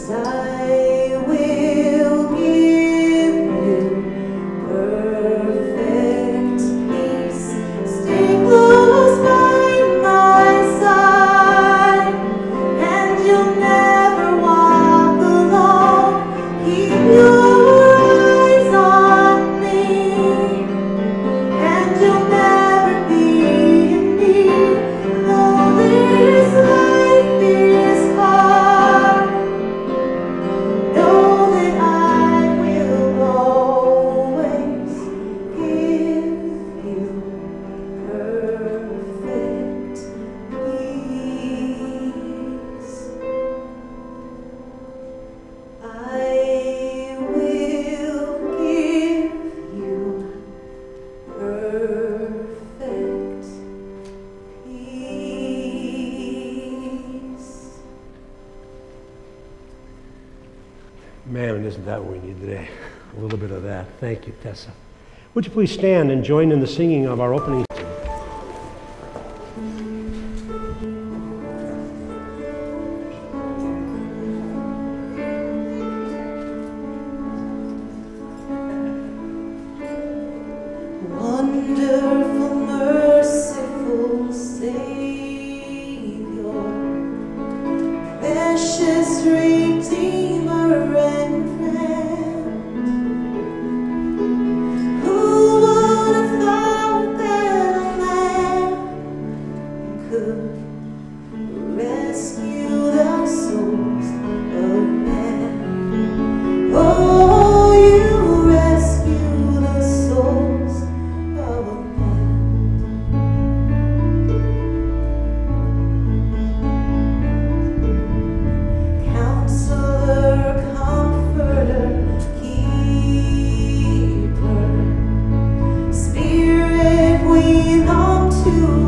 inside. Man, isn't that what we need today? A little bit of that. Thank you, Tessa. Would you please stand and join in the singing of our opening? Wonderful, merciful Savior. you.